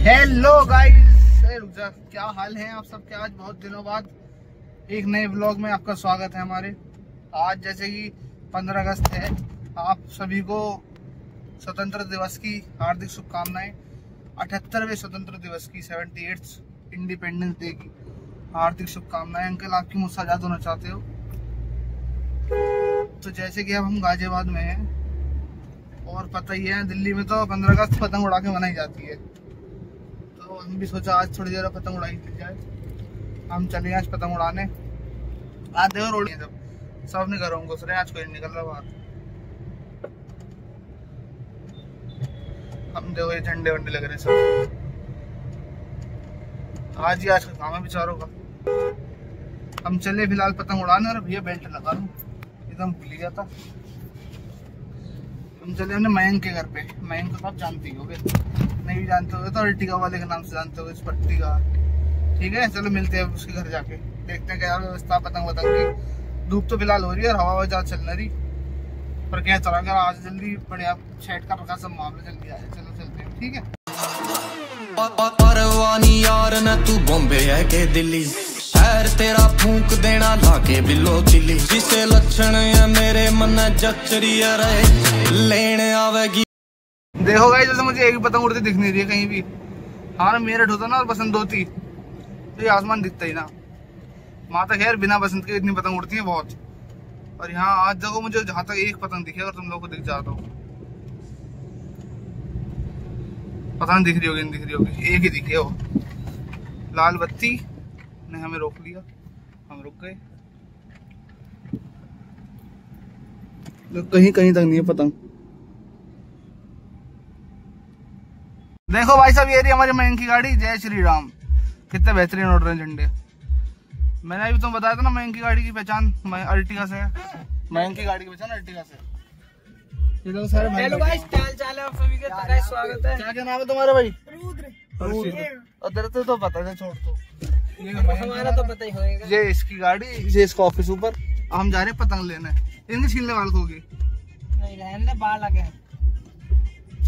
Hello guys क्या हाल है आप सबके? आज बहुत दिनों बाद एक नए ब्लॉग में आपका स्वागत है हमारे। आज जैसे कि 15 अगस्त है, आप सभी को स्वतंत्र दिवस की हार्दिक शुभकामनाएँ। अठहत्तरवें स्वतंत्र दिवस की सेवेंटी इंडिपेंडेंस डे की हार्दिक शुभकामनाएँ। अंकल आपकी मुझसे आज़ाद होना चाहते हो? तो जैसे कि अब हम गाजियाबाद में हैं, और पता ही है, दिल्ली में तो पंद्रह अगस्त पतंग उड़ा के मनाई जाती है। हम भी सोचा आज थोड़ी देर पतंग उड़ाई जाए। हम चले आज पतंग उड़ाने। आज देखो रोड जब। सब अपने घरों घुस रहे हैं आज कोई नहीं निकल रहा बाहर। हम देखो ये झंडे वंडे लग रहे हैं सब। आज ही आज का काम है बेचारों का। हम चले फ़िलहाल पतंग उड़ाने और भैया बेल्ट लगा लूँ। एकदम भूल गया था। हम चले हमने मयंक के घर पे। मयंक को आप जानते ही होगे नहीं जानते होगे तो अर्टिगा वाले के नाम से जानते हो, इस पट्टी का। ठीक है, चलो मिलते हैं उसके घर जाके। देखते हैं क्या व्यवस्था पतंग वतंग की। धूप तो फ़िलहाल हो रही है और हवा ज़्यादा चल रही। पर क्या चला अगर आज जल्दी बढ़िया सेट कर रखा सब मामले जल्दी आए। चलो चलते हैं, ठीक है? परवानी यार, न तू बॉम्बे है के दिल्ली। शहर तेरा फूक देना लाके बिल्लो चिल्ली। जिसे लक्षण है, मेरे मन जचरी रहे। लेने आवेगी देखो गाइस, जैसे मुझे एक पतंग उड़ती दिख नहीं रही है कहीं भी। हाँ मेरठ होता ना और बसंत होती तो ये आसमान दिखता ही ना। तक खैर, बिना बसंत के इतनी पतंग उड़ती है बहुत। और यहाँ आज देखो मुझे जहाँ तक एक पतंग दिखे, अगर तुम लोग को दिख जाता हो पता नहीं दिख रही होगी दिख रही होगी। एक ही दिखी है लाल बत्ती ने हमें रोक लिया। हम रुक गए। तो कहीं कहीं तक नहीं है पतंग। देखो भाई साहब ये रही हमारी मयंक की गाड़ी। जय श्री राम कितने बेहतरीन उड़ रहे हैं झंडे। मैंने अभी तुम बताया था ना मयंक की गाड़ी की पहचान। अर्टिगा से। है मयंक की गाड़ी की पहचान अर्टिगा से। ये लोग सारे भाई हेलो गाइस क्या चाल है आप सभी का? तो गाइस स्वागत है। क्या क्या नाम है तुम्हारा भाई? रुद्र। और तेरे तो, तो पता है छोड़ तो। ये मयंक हमारा तो पता ही होएगा। ये इसकी गाड़ी ये इसका ऑफ़िस ऊपर। हम जा रहे हैं पतंग लेने। इनके छीनने वाले होगी नहीं रहने बाल लगे हैं।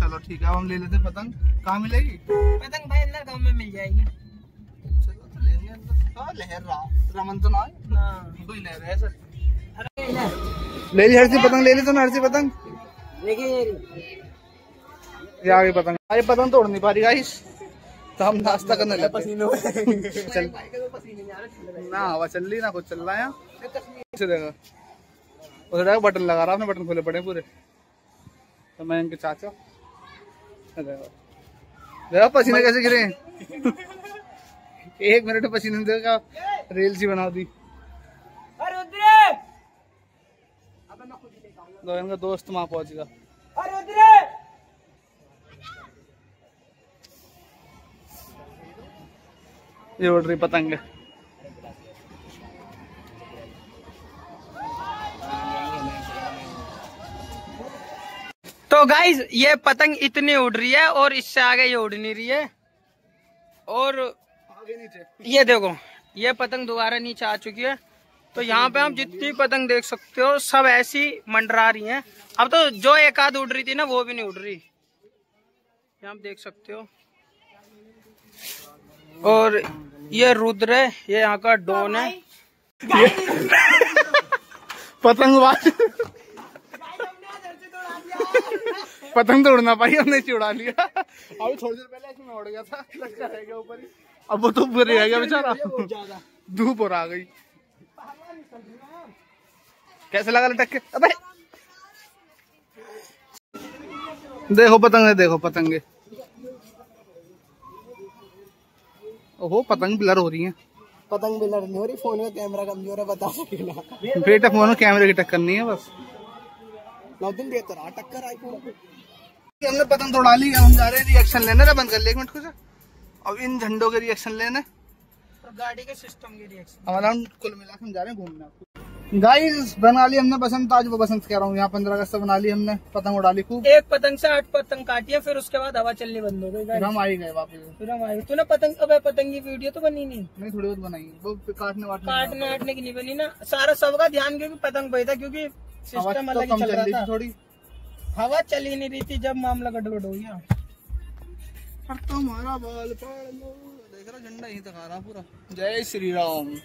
चलो ठीक है अब हम ले लेते हैं पतंग। कहाँ मिलेगी? पतंग भाई अंदर गाँव में मिल जाएगी। चलो तो लेंगे अंदर हाँ लहर रहा। रमन तो ना कोई लहर है सर ले ले ली हरसी पतंग ले ली तो ना हरसी पतंग। देखिए आ गई पतंग। अरे पतंग तोड़ नहीं पा रही गाइस तो हम नाश्ता करने लगे चल। ना हवा चल रही ना कुछ चल रहा है। यहाँ उसे बटन लगा रहा अपने बटन खोले पड़े पूरे। तो मैं इनके चाचा। देखो पसीने कैसे गिरे? एक मिनट में पसीने देखा रेल सी बना दी। तो इनका दोस्त वहाँ पहुंचेगा ये उड़ रही पतंग। तो गाइस ये पतंग इतनी उड़ रही है और इससे आगे ये उड़ नहीं रही है। और आगे नीचे ये देखो, ये पतंग दोबारा नीचे आ चुकी है। तो यहाँ पे हम जितनी पतंग देख सकते हो, सब ऐसी मंडरा रही हैं। अब तो जो एक आध उड़ रही थी ना, वो भी नहीं उड़ रही। ये आप देख सकते हो। और ये रुद्र है, ये यहाँ का डोन है। पतंगबाज। पतंग तो उड़ना पाई हमने इसे उड़ा लिया। अभी थोड़ी देर पहले ऐसे में उड़ गया था लटका रह गया ऊपर ही। अब वो तो ऊपर रह गया बेचारा। धूप और आ गई। कैसे लगा लटक के? अबे! देखो पतंगे देखो पतंगे। ओहो पतंग ब्लर हो रही है। पतंग भी नहीं हो रही फ़ोन का कैमरा कमज़ोर है बता सकेला बेटा फ़ोन में कैमरे की टक्कर नहीं है बस। नौ बेहतर आ टक्कर आई पूरा हमने पतंग तोड़ा ली हम जा रहे हैं रिएक्शन लेने। ना बंद कर ले एक मिनट कुछ अब इन झंडों के रिएक्शन लेने। गाड़ी के सिस्टम के रिएक्शन हमारा हम कुल मिला हम जा रहे हैं घूमने। गाइस बना ली हमने बसंत आज वो बसंत कह रहा हूँ। यहाँ पंद्रह अगस्त बना ली हमने पतंग उड़ा ली खूब। एक पतंग से आठ पतंग काटी है फिर उसके बाद हवा चलनी बंद हो गई फिर हम आ ही गए वापस। फिर हम आए तूने पतंग अब पतंग की वीडियो तो बनी नहीं। नहीं थोड़ी बहुत बनाई। वो काटने वाटने काटने वाटने की नहीं बनी ना। सारा सबका ध्यान क्योंकि पतंग पे था क्योंकि सिस्टम तो अलग ही चल रही थी। था थोड़ी। हवा चल ही नहीं रही थी जब मामला गड़बड़ हो गया। तुम्हारा बाल पड़ लो। देख रहा झंडा यहीं तक आ रहा पूरा। जय श्री राम।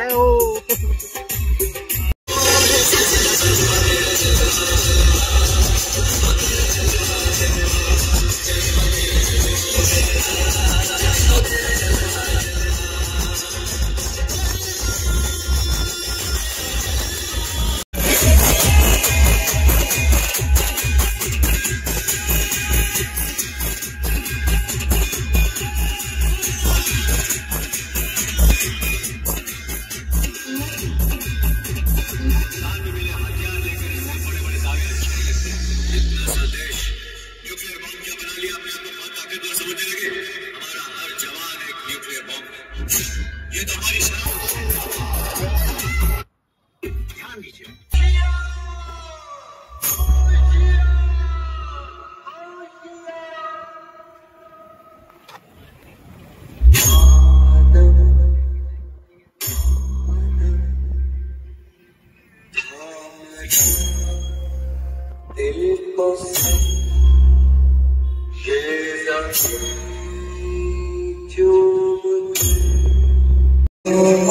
Ciao.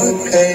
Okay.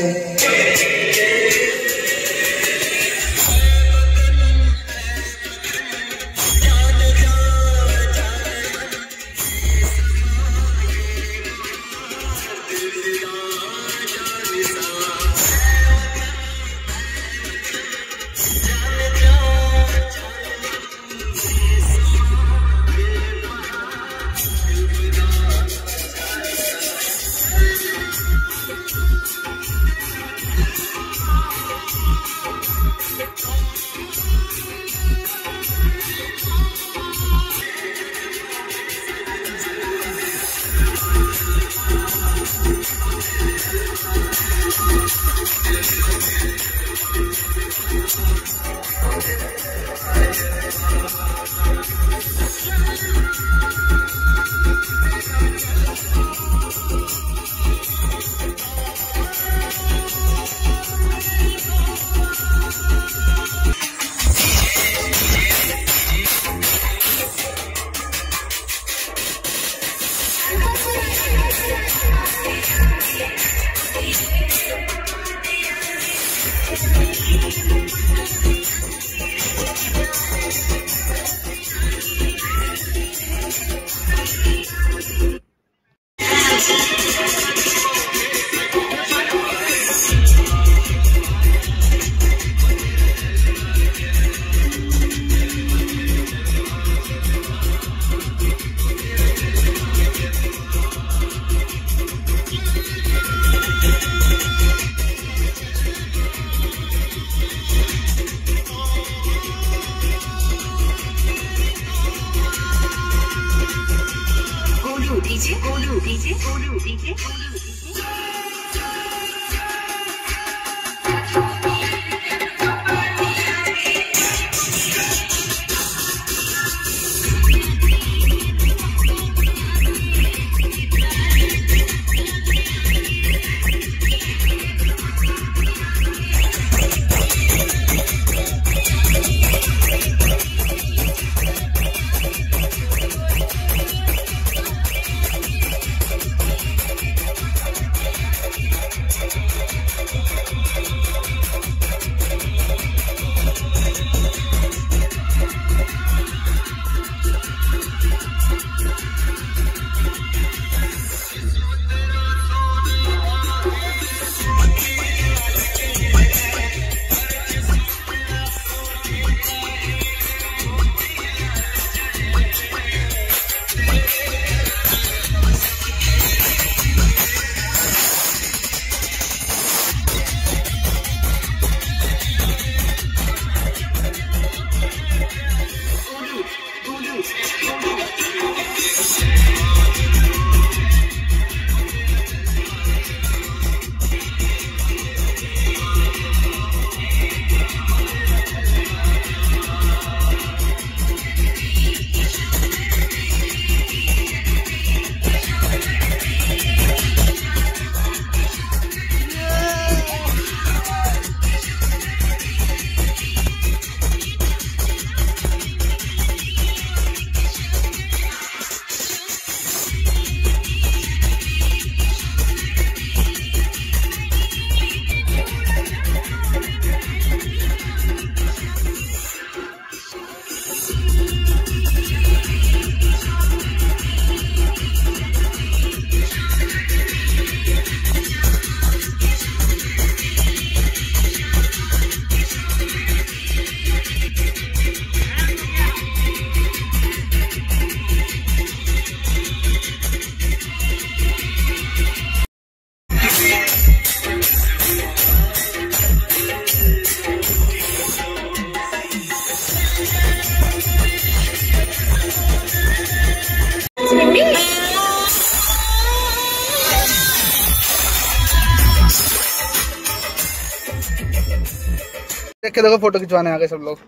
देख के देखो फ़ोटो खिंचवाने आ गए सब लोग।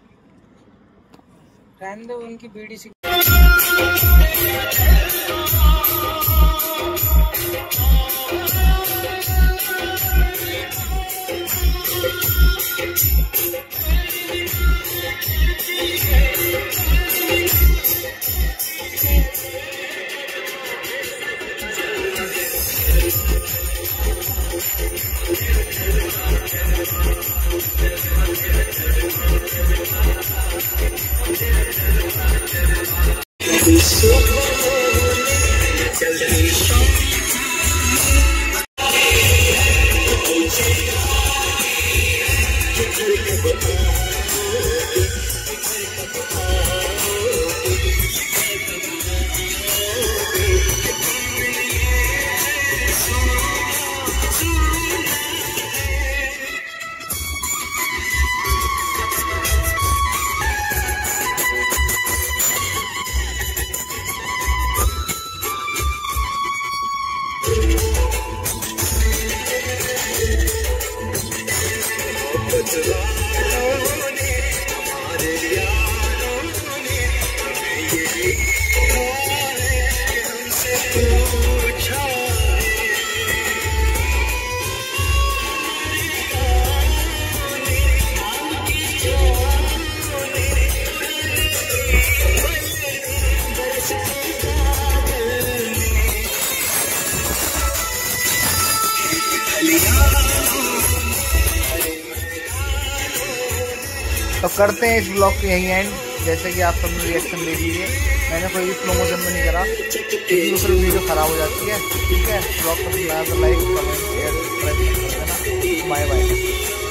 दो उनकी बीड़ी सी तो करते हैं इस ब्लॉग के यही एंड जैसे कि आप सबने रिएक्शन दे दीजिए मैंने कोई भी स्लो मोशन नहीं करा। क्योंकि उस वीडियो खराब हो जाती है। ठीक है? ब्लॉग को like comment share subscribe bye bye